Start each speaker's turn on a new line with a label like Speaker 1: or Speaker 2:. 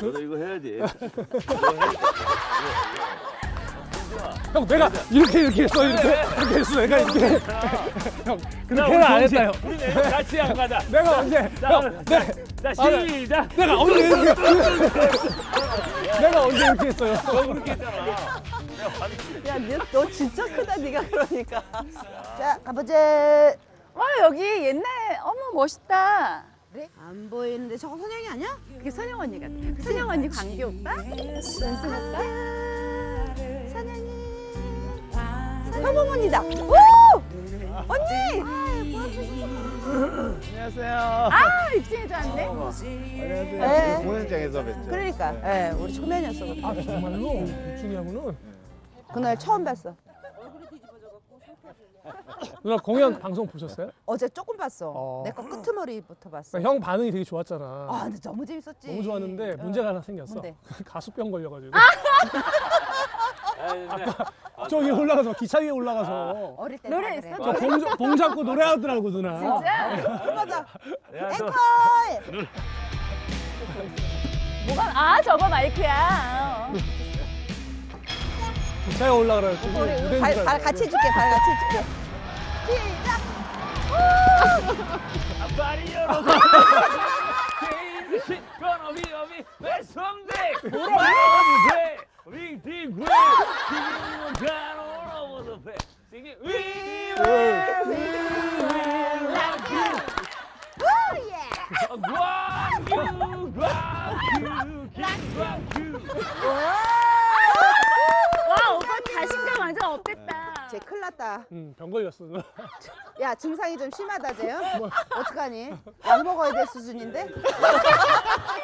Speaker 1: 너도 이거 해야지.
Speaker 2: 형 내가 이렇게 이렇게 했어 이렇게 이렇게 했어 내가 이렇게 형 그렇게는 안 했다 형
Speaker 1: 우리 네, 같이 한 가자.
Speaker 2: 내가 언제
Speaker 1: 자,
Speaker 2: 형 내,
Speaker 1: 자
Speaker 2: 아, 네.
Speaker 1: 시작.
Speaker 2: 내가 언제 이렇게 내가 언제 이렇게 했어요
Speaker 1: 너 그렇게 했잖아.
Speaker 3: 야, 너, 너 진짜 크다, 네가 그러니까. 자, 가보자.
Speaker 4: 와 여기 옛날 어머 멋있다.
Speaker 3: 안 보이는데 저거 선영이 아니야?
Speaker 4: 그게 선영 언니 같아. 선영 언니 관계 오빠? 연습 오빠?
Speaker 3: 선영이. 효모문이다. 오! 언니!
Speaker 5: 안녕하세요.
Speaker 4: 아 입증해줘 왔네.
Speaker 5: 안녕하세요.
Speaker 3: 네.
Speaker 5: 공연장에서 뵀죠.
Speaker 3: 그러니까, 예, 우리 초면이었어. 그때.
Speaker 2: 아 정말로 유충이하고는
Speaker 3: 그날 처음 뵀어.
Speaker 2: 누나 공연 방송 보셨어요?
Speaker 3: 어제 조금 봤어.
Speaker 2: 어.
Speaker 3: 내 거 끄트머리부터 봤어.
Speaker 2: 그러니까 형 반응이 되게 좋았잖아
Speaker 3: 아, 근데 너무 재밌었지.
Speaker 2: 너무 좋았는데 문제가 하나 생겼어
Speaker 3: 뭔데?
Speaker 2: 가수병 걸려가지고
Speaker 1: 아니, 근데
Speaker 2: 저기 올라가서 기차 위에 올라가서
Speaker 3: 어릴 때
Speaker 4: 노래했어?
Speaker 2: 저 봉, 봉 잡고 노래하더라고 누나
Speaker 4: 진짜?
Speaker 3: 맞아.
Speaker 1: 야, 너
Speaker 3: 앵콜!
Speaker 4: 뭐가 아 저거 마이크야. 어.
Speaker 2: 기차에 올라가가지고 무대
Speaker 3: 발,
Speaker 2: 줄
Speaker 3: 발. 같이 해줄게, 발 같이 해줄게. 시 쟤 큰일 났다.
Speaker 2: 응, 병 걸렸어
Speaker 3: 야, 증상이 좀 심하다, 쟤요? 어떡하니? 약 먹어야 될 수준인데?